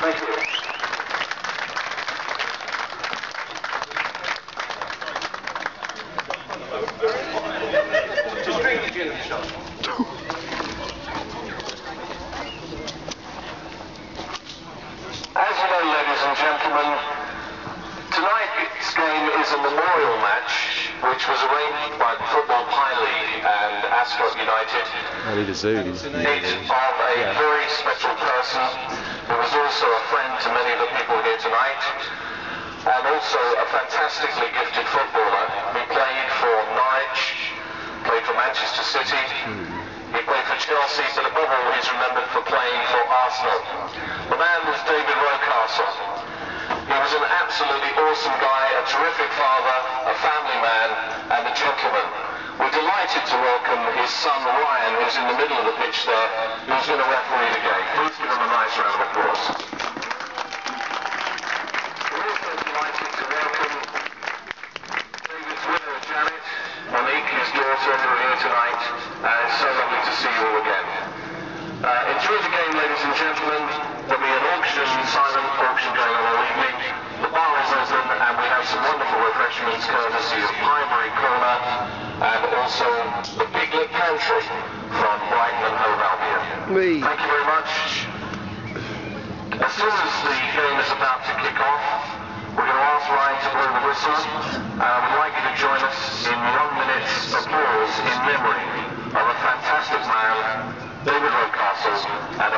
Thank you. As you know, ladies and gentlemen, tonight's game is a memorial match which was arranged by the Football Ascot United. Oh, a. It's of a very special person who was also a friend to many of the people here tonight and also a fantastically gifted footballer. He played for Norwich, played for Manchester City, hmm. he played for Chelsea, but above all he's remembered for playing for Arsenal. The man was David Rocastle. He was an absolutely awesome guy, a terrific father, a family man, and a gentleman. We're delighted to welcome his son Ryan, who's in the middle of the pitch there, who's going to referee the game. Please give him a nice round of applause. Also delighted to welcome David's widow, Janet, Monique, daughter, who here tonight. Uh, it's so lovely to see you all again. Uh, enjoy the game, ladies and gentlemen. Also the Piglet Pantry from Brighton and Hove Albion. Wee. Thank you very much. As soon as the game is about to kick off, we're going to ask Ryan to blow the whistle. Uh, we'd like you to join us in one minute's applause in memory of a fantastic man, David Rocastle, and a fantastic football.